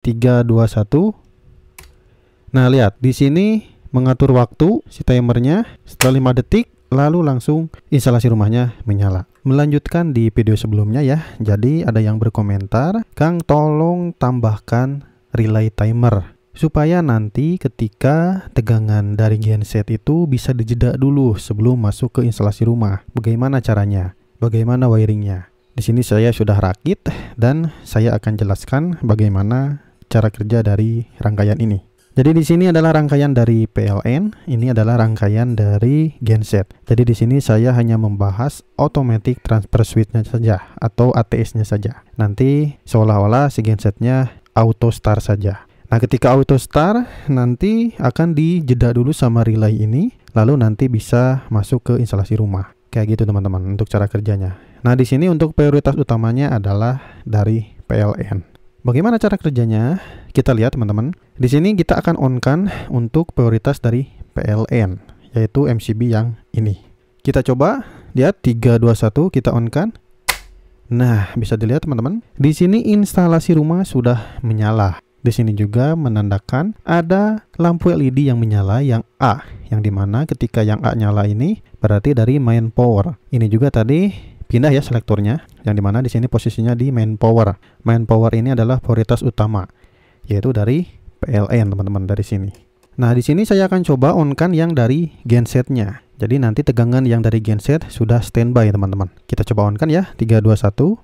321. Nah, lihat di sini mengatur waktu si timernya setelah 5 detik lalu langsung instalasi rumahnya menyala. Melanjutkan di video sebelumnya ya. Jadi ada yang berkomentar, "Kang tolong tambahkan relay timer supaya nanti ketika tegangan dari genset itu bisa dijeda dulu sebelum masuk ke instalasi rumah. Bagaimana caranya? Bagaimana wiringnya?" Di sini saya sudah rakit dan saya akan jelaskan bagaimana cara kerja dari rangkaian ini. Jadi di sini adalah rangkaian dari PLN, ini adalah rangkaian dari genset. Jadi di sini saya hanya membahas automatic transfer switch-nya saja atau ATS-nya saja. Nanti seolah-olah si gensetnya auto start saja. Nah, ketika auto start nanti akan dijeda dulu sama relay ini, lalu nanti bisa masuk ke instalasi rumah. Kayak gitu teman-teman untuk cara kerjanya. Nah, di sini untuk prioritas utamanya adalah dari PLN. Bagaimana cara kerjanya? Kita lihat teman-teman. Di sini kita akan on-kan untuk prioritas dari PLN, yaitu MCB yang ini. Kita coba lihat 321 kita on-kan. Nah, bisa dilihat teman-teman. Di sini instalasi rumah sudah menyala. Di sini juga menandakan ada lampu LED yang menyala yang A, yang di mana ketika yang A nyala ini berarti dari main power. Ini juga tadi pindah ya selektornya yang di mana di sini posisinya di main power. Main power ini adalah prioritas utama yaitu dari PLN teman-teman dari sini. Nah di sini saya akan coba on kan yang dari gensetnya jadi nanti tegangan yang dari genset sudah standby teman-teman. Kita coba on kan ya 321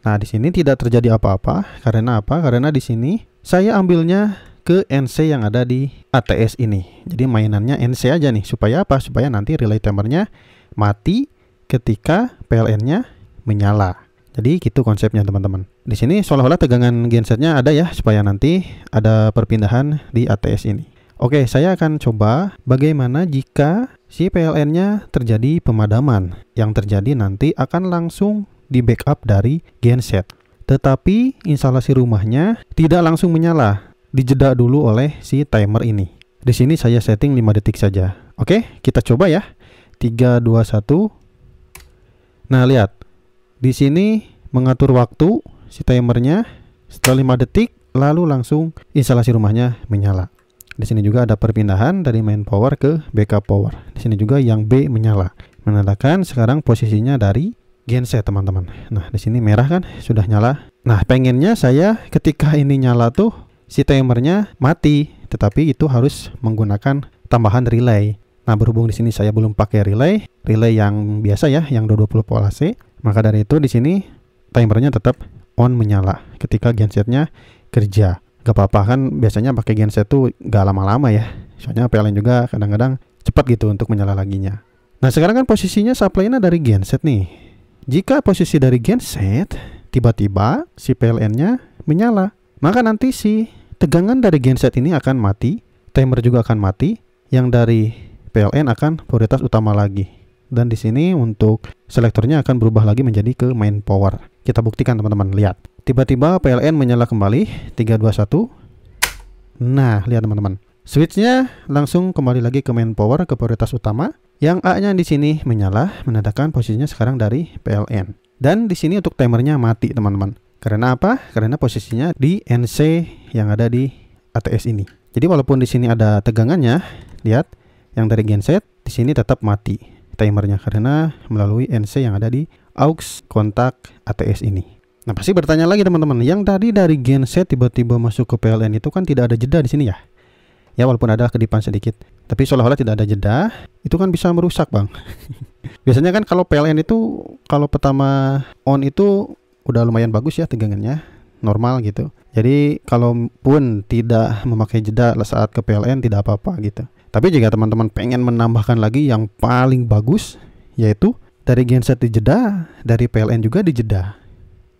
nah di sini tidak terjadi apa-apa. Karena apa? Karena di sini saya ambilnya ke NC yang ada di ATS ini. Jadi mainannya NC aja nih supaya apa? Supaya nanti relay timernya mati ketika PLN-nya menyala. Jadi gitu konsepnya teman-teman. Di sini seolah-olah tegangan gensetnya ada ya supaya nanti ada perpindahan di ATS ini. Oke, saya akan coba bagaimana jika si PLN-nya terjadi pemadaman. Yang terjadi nanti akan langsung di backup dari genset. Tetapi instalasi rumahnya tidak langsung menyala, dijeda dulu oleh si timer ini. Di sini saya setting 5 detik saja. Oke, kita coba ya. 3 2 1 Nah, lihat. Di sini mengatur waktu si timernya setelah 5 detik lalu langsung instalasi rumahnya menyala. Di sini juga ada perpindahan dari main power ke backup power. Di sini juga yang B menyala. Menandakan sekarang posisinya dari genset, teman-teman. Nah, di sini merah kan sudah nyala. Nah, pengennya saya ketika ini nyala tuh si timernya mati, tetapi itu harus menggunakan tambahan relay. Nah, berhubung di sini saya belum pakai relay, relay yang biasa ya, yang 220 volt AC, maka dari itu di sini timernya tetap on menyala ketika gensetnya kerja. Gak apa-apa kan biasanya pakai genset tuh gak lama-lama ya. Soalnya PLN juga kadang-kadang cepat gitu untuk menyala laginya. Nah, sekarang kan posisinya supply-nya dari genset nih. Jika posisi dari genset tiba-tiba si PLN-nya menyala, maka nanti si tegangan dari genset ini akan mati, timer juga akan mati, yang dari PLN akan prioritas utama lagi. Dan di sini untuk selektornya akan berubah lagi menjadi ke main power. Kita buktikan teman-teman, lihat. Tiba-tiba PLN menyala kembali 321. Nah, lihat teman-teman. Switchnya langsung kembali lagi ke main power ke prioritas utama. Yang A-nya di sini menyala, menandakan posisinya sekarang dari PLN. Dan di sini untuk timernya mati, teman-teman. Karena apa? Karena posisinya di NC yang ada di ATS ini. Jadi walaupun di sini ada tegangannya, lihat yang dari genset di sini tetap mati timernya karena melalui NC yang ada di aux kontak ATS ini. Nah pasti bertanya lagi teman-teman, yang tadi dari genset tiba-tiba masuk ke PLN itu kan tidak ada jeda di sini ya? Ya walaupun ada kedipan sedikit, tapi seolah-olah tidak ada jeda, itu kan bisa merusak bang. Biasanya kan kalau PLN itu kalau pertama on itu udah lumayan bagus ya tegangannya, normal gitu. Jadi kalaupun tidak memakai jeda saat ke PLN tidak apa-apa gitu. Tapi jika teman-teman pengen menambahkan lagi yang paling bagus yaitu dari genset dijeda, dari PLN juga dijeda.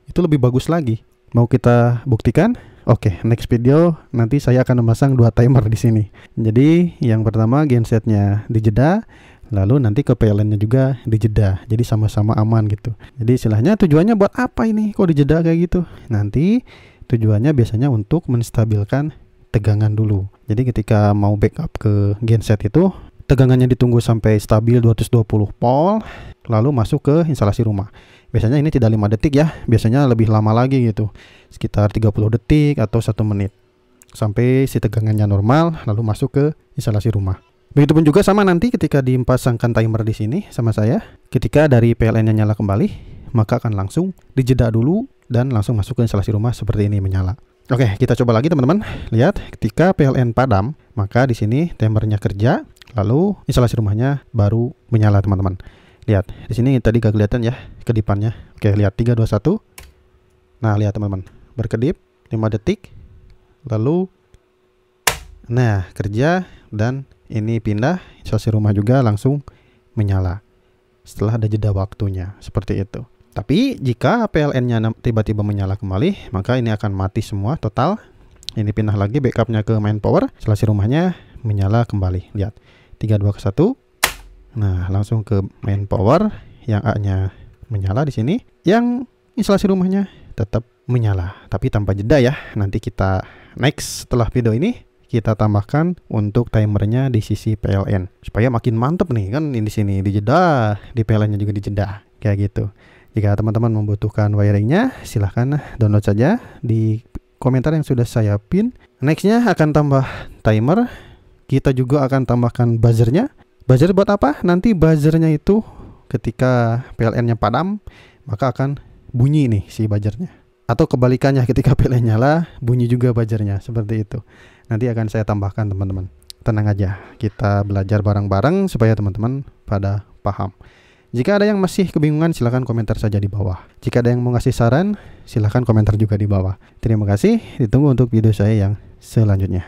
Itu lebih bagus lagi. Mau kita buktikan? Oke, next video nanti saya akan memasang dua timer di sini. Jadi yang pertama gensetnya dijeda, lalu nanti ke PLN-nya juga dijeda. Jadi sama-sama aman gitu. Jadi istilahnya tujuannya buat apa ini? Kok dijeda kayak gitu? Nanti tujuannya biasanya untuk menstabilkan tegangan dulu. Jadi ketika mau backup ke genset itu tegangannya ditunggu sampai stabil 220 volt lalu masuk ke instalasi rumah. Biasanya ini tidak 5 detik ya biasanya lebih lama lagi gitu. Sekitar 30 detik atau satu menit. Sampai si tegangannya normal lalu masuk ke instalasi rumah. Begitupun juga sama nanti ketika dipasangkan timer di sini sama saya ketika dari PLN nya nyala kembali maka akan langsung dijeda dulu dan langsung masuk ke instalasi rumah seperti ini menyala Oke, kita coba lagi teman-teman. Lihat, ketika PLN padam, maka di sini timernya kerja, lalu instalasi rumahnya baru menyala teman-teman. Lihat, di sini tadi gak kelihatan ya kedipannya. Oke, lihat 3 2 1. Nah, lihat teman-teman. Berkedip 5 detik. Lalu nah, kerja dan ini pindah instalasi rumah juga langsung menyala. Setelah ada jeda waktunya, seperti itu. Tapi jika PLN-nya tiba-tiba menyala kembali, maka ini akan mati semua total. Ini pindah lagi backupnya ke main power, instalasi rumahnya menyala kembali. Lihat, 3 2 ke 1. Nah, langsung ke main power yang A-nya menyala di sini. Yang instalasi rumahnya tetap menyala, tapi tanpa jeda ya. Nanti kita next setelah video ini kita tambahkan untuk timernya di sisi PLN supaya makin mantep nih kan di sini di jeda di PLN-nya juga di jeda kayak gitu. Jika teman-teman membutuhkan wiringnya, silahkan download saja di komentar yang sudah saya pin. Nextnya akan tambah timer. Kita juga akan tambahkan buzzernya. Buzzer buat apa? Nanti buzzernya itu ketika PLN-nya padam, maka akan bunyi nih si buzzernya. Atau kebalikannya ketika PLN nyala, bunyi juga buzzernya. Seperti itu. Nanti akan saya tambahkan teman-teman. Tenang aja, kita belajar bareng-bareng supaya teman-teman pada paham. Jika ada yang masih kebingungan, silahkan komentar saja di bawah. Jika ada yang mau ngasih saran, silahkan komentar juga di bawah. Terima kasih, ditunggu untuk video saya yang selanjutnya.